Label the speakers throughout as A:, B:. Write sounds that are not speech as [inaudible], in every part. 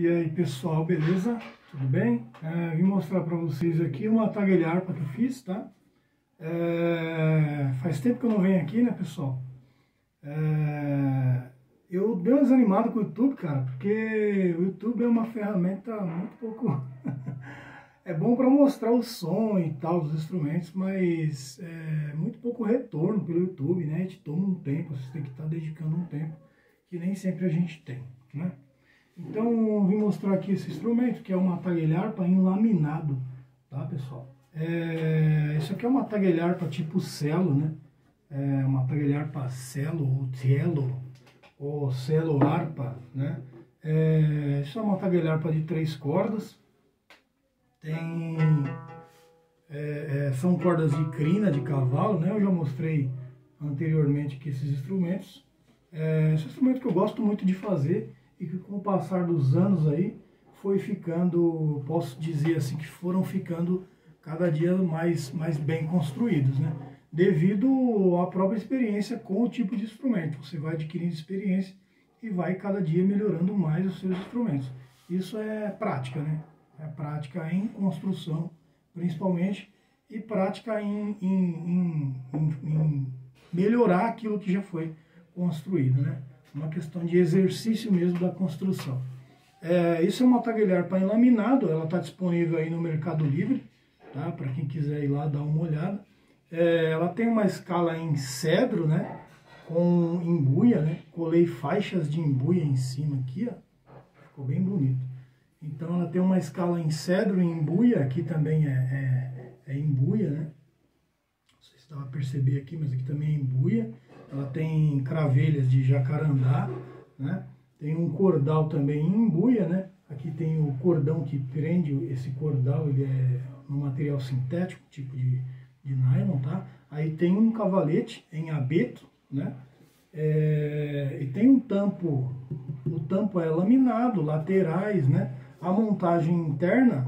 A: E aí pessoal, beleza? Tudo bem? É, vim mostrar para vocês aqui uma taguelharpa que eu fiz, tá? É, faz tempo que eu não venho aqui, né pessoal? É, eu dei uma desanimada com o YouTube, cara, porque o YouTube é uma ferramenta muito pouco... [laughs] é bom para mostrar o som e tal dos instrumentos, mas é muito pouco retorno pelo YouTube, né? A gente toma um tempo, você tem que estar tá dedicando um tempo que nem sempre a gente tem, né? Então, vim mostrar aqui esse instrumento, que é uma taguelharpa em laminado, tá, pessoal? É, isso aqui é uma taguelharpa tipo cello, né? É uma taguelharpa cello ou cello, ou cello harpa, né? É, isso é uma taguelharpa de três cordas. Tem... É, é, são cordas de crina de cavalo, né? Eu já mostrei anteriormente aqui esses instrumentos. É, esse instrumento que eu gosto muito de fazer e que com o passar dos anos aí foi ficando, posso dizer assim, que foram ficando cada dia mais, mais bem construídos, né? Devido à própria experiência com o tipo de instrumento. Você vai adquirindo experiência e vai cada dia melhorando mais os seus instrumentos. Isso é prática, né? É prática em construção, principalmente, e prática em, em, em, em melhorar aquilo que já foi construído, né? Uma questão de exercício mesmo da construção. É, isso é uma taguelharpa em laminado, ela está disponível aí no Mercado Livre, tá? para quem quiser ir lá dar uma olhada. É, ela tem uma escala em cedro, né? com embuia, né? colei faixas de embuia em cima aqui, ó. ficou bem bonito. Então ela tem uma escala em cedro e embuia, aqui também é, é, é embuia, né? Não sei se dá para perceber aqui, mas aqui também é embuia ela tem cravelhas de jacarandá, né? Tem um cordal também em embuia, né? Aqui tem o cordão que prende esse cordal, ele é um material sintético, tipo de, de nylon, tá? Aí tem um cavalete em abeto, né? É, e tem um tampo, o tampo é laminado, laterais, né? A montagem interna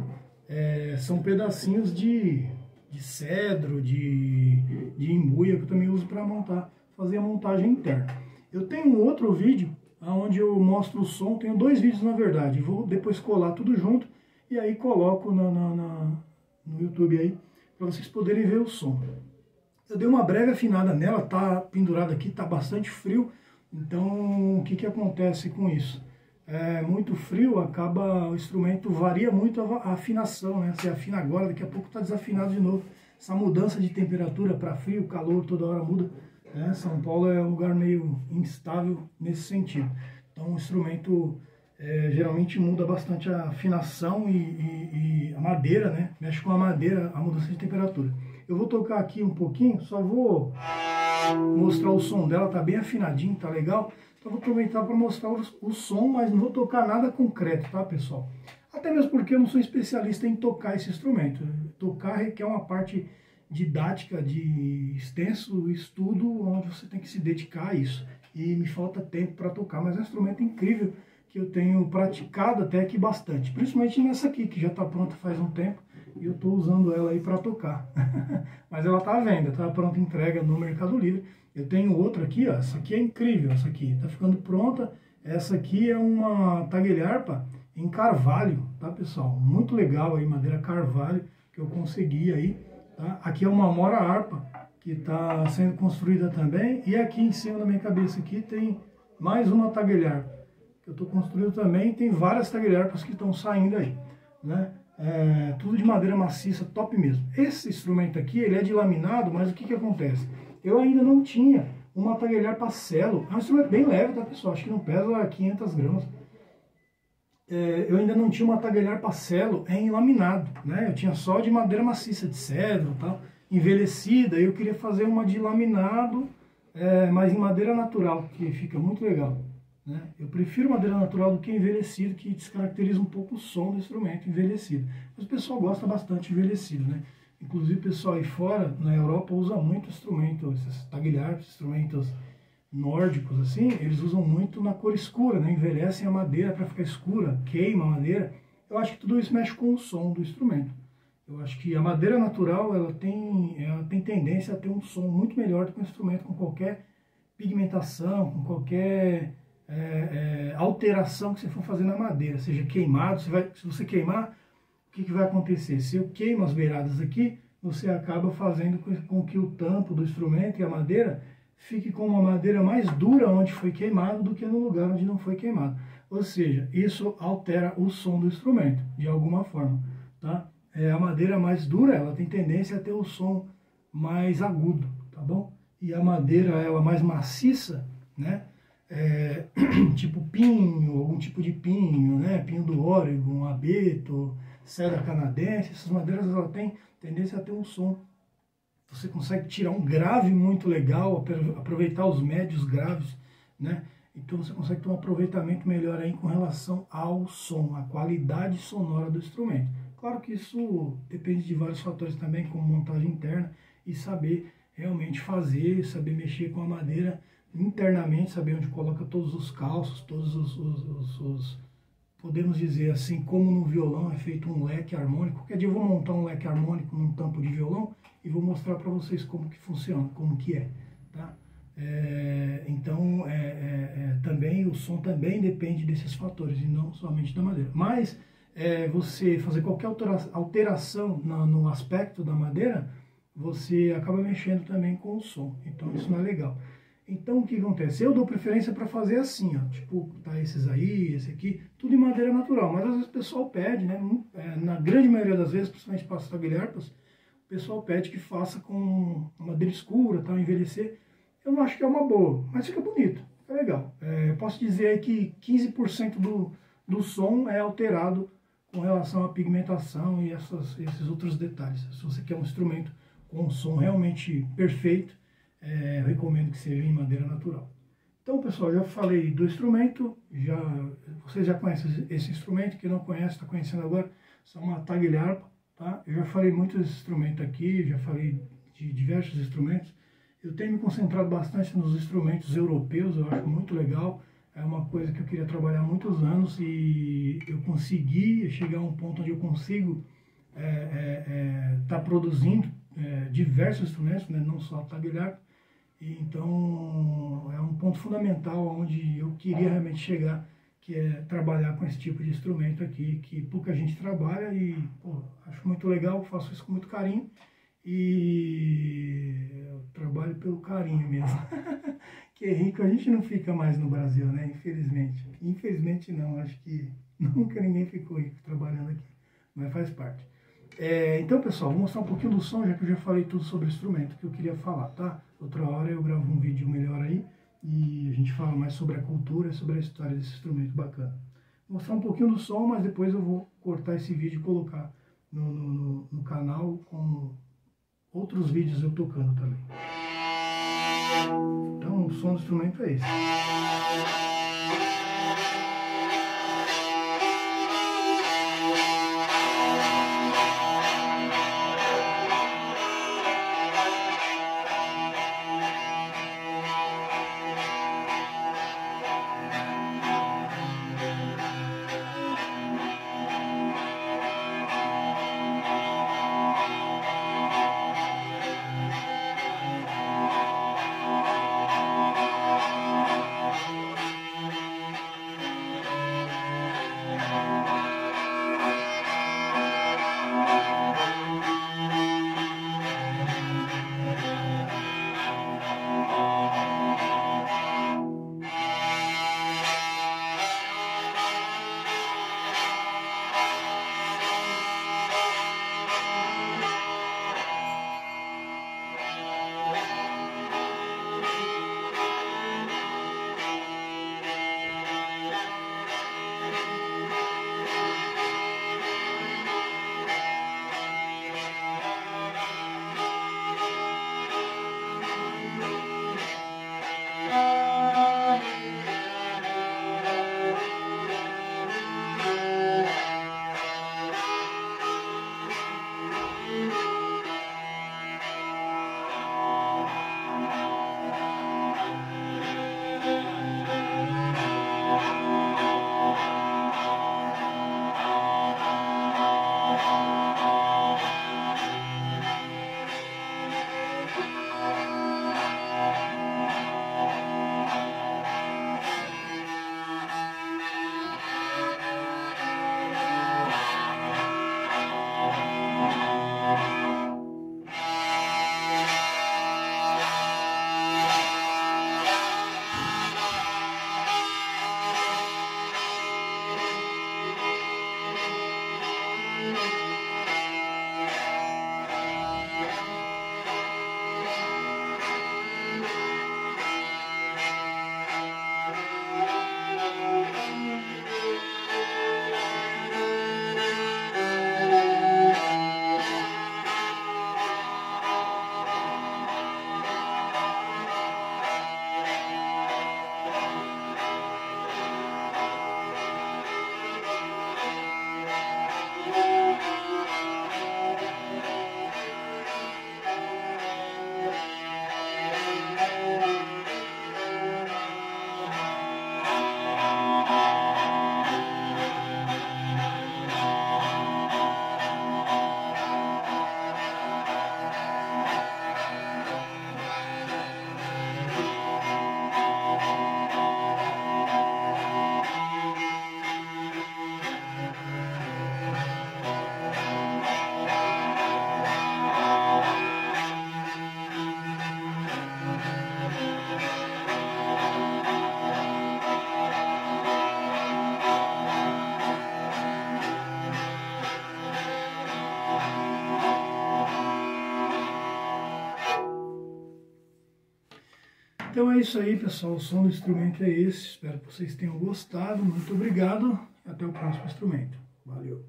A: é, são pedacinhos de, de cedro, de, de embuia, que eu também uso para montar fazer a montagem interna. Eu tenho um outro vídeo onde eu mostro o som, tenho dois vídeos na verdade, vou depois colar tudo junto e aí coloco na, na, na no YouTube aí para vocês poderem ver o som. Eu dei uma breve afinada nela, tá pendurada aqui, tá bastante frio, então o que, que acontece com isso? É muito frio, acaba o instrumento varia muito a afinação, né? Você afina agora, daqui a pouco está desafinado de novo. Essa mudança de temperatura para frio, calor, toda hora muda. Né? São Paulo é um lugar meio instável nesse sentido. Então o instrumento é, geralmente muda bastante a afinação e, e, e, a madeira, né? Mexe com a madeira, a mudança de temperatura. Eu vou tocar aqui um pouquinho, só vou mostrar o som dela, tá bem afinadinho, tá legal? Então vou aproveitar para mostrar o, o som, mas não vou tocar nada concreto, tá pessoal? Até mesmo porque eu não sou especialista em tocar esse instrumento. Tocar requer uma parte didática de extenso estudo onde você tem que se dedicar a isso. E me falta tempo para tocar, mas é um instrumento incrível que eu tenho praticado até aqui bastante, principalmente nessa aqui, que já está pronta faz um tempo, e eu estou usando ela aí para tocar. [laughs] mas ela está à venda, está pronta entrega no Mercado Livre. Eu tenho outra aqui, ó, essa aqui é incrível, essa aqui, está ficando pronta. Essa aqui é uma taguelharpa em carvalho, tá pessoal? Muito legal aí, madeira carvalho, que eu consegui aí Tá? Aqui é uma mora harpa que está sendo construída também. E aqui em cima da minha cabeça aqui tem mais uma taguelharpa que eu estou construindo também. Tem várias taguelharpas que estão saindo aí. Né? É, tudo de madeira maciça, top mesmo. Esse instrumento aqui, ele é de laminado, mas o que, que acontece? Eu ainda não tinha uma taguelharpa celo. É um instrumento bem leve, tá pessoal? Acho que não pesa 500 gramas é, eu ainda não tinha uma taguelhar parcelo em laminado, né? Eu tinha só de madeira maciça, de cedro tal, envelhecida. Eu queria fazer uma de laminado, é, mas em madeira natural, que fica muito legal. Né? Eu prefiro madeira natural do que envelhecido, que descaracteriza um pouco o som do instrumento envelhecido. Mas o pessoal gosta bastante envelhecido, né? Inclusive o pessoal aí fora, na Europa, usa muito instrumento, esses taguilharpes, instrumentos nórdicos, assim, eles usam muito na cor escura, né? envelhecem a madeira para ficar escura, queima a madeira. Eu acho que tudo isso mexe com o som do instrumento. Eu acho que a madeira natural ela tem, ela tem tendência a ter um som muito melhor do que um instrumento com qualquer pigmentação, com qualquer é, é, alteração que você for fazer na madeira, seja queimado, você vai, se você queimar, o que, que vai acontecer? Se eu queimo as beiradas aqui, você acaba fazendo com que o tampo do instrumento e a madeira fique com uma madeira mais dura onde foi queimado do que no lugar onde não foi queimado. Ou seja, isso altera o som do instrumento, de alguma forma. Tá? É, a madeira mais dura, ela tem tendência a ter o som mais agudo, tá bom? E a madeira, ela mais maciça, né? É, [clears throat] tipo pinho, algum tipo de pinho, né? Pinho do Oregon, abeto, cedra canadense, essas madeiras ela tem tendência a ter um som. Você consegue tirar um grave muito legal, aproveitar os médios graves, né? Então você consegue ter um aproveitamento melhor aí com relação ao som, a qualidade sonora do instrumento. Claro que isso depende de vários fatores também, como montagem interna e saber realmente fazer, saber mexer com a madeira internamente, saber onde coloca todos os calços, todos os, os, os, os podemos dizer assim, como no violão é feito um leque harmônico. Qualquer dia eu vou montar um leque harmônico num tampo de violão e vou mostrar para vocês como que funciona, como que é. Tá? É, então, é, é, é também o som também depende desses fatores e não somente da madeira. Mas é, você fazer qualquer alteração no, no aspecto da madeira, você acaba mexendo também com o som. Então, isso não é legal. Então o que acontece? Eu dou preferência para fazer assim, ó, tipo, tá esses aí, esse aqui, tudo em madeira natural. Mas às vezes o pessoal pede, né? É, na grande maioria das vezes, principalmente para as tabilharpas, o pessoal pede que faça com madeira escura, tal, envelhecer. Eu não acho que é uma boa, mas fica bonito, fica legal. É, eu posso dizer aí que 15% do, do som é alterado com relação à pigmentação e essas, esses outros detalhes. Se você quer um instrumento com um som realmente perfeito, é, recomendo que seja em madeira natural. Então, pessoal, já falei do instrumento, já, vocês já conhecem esse instrumento, quem não conhece, está conhecendo agora, são uma taguilharpa, tá? Eu já falei muito desse instrumento aqui, já falei de diversos instrumentos. Eu tenho me concentrado bastante nos instrumentos europeus, eu acho muito legal, é uma coisa que eu queria trabalhar há muitos anos e eu consegui chegar a um ponto onde eu consigo estar é, é, é, tá produzindo é, diversos instrumentos, né? não só a taguilharpa, então, é um ponto fundamental onde eu queria realmente chegar, que é trabalhar com esse tipo de instrumento aqui, que pouca gente trabalha e pô, acho muito legal, faço isso com muito carinho e eu trabalho pelo carinho mesmo. [laughs] que é rico a gente não fica mais no Brasil, né? Infelizmente. Infelizmente não, acho que [laughs] nunca ninguém ficou rico trabalhando aqui, mas faz parte. É, então, pessoal, vou mostrar um pouquinho do som, já que eu já falei tudo sobre o instrumento que eu queria falar, tá? Outra hora eu gravo um vídeo melhor aí e a gente fala mais sobre a cultura sobre a história desse instrumento bacana. Vou mostrar um pouquinho do som, mas depois eu vou cortar esse vídeo e colocar no, no, no canal com outros vídeos eu tocando também. Então, o som do instrumento é esse. Então é isso aí, pessoal. O som do instrumento é esse. Espero que vocês tenham gostado. Muito obrigado. Até o próximo instrumento. Valeu.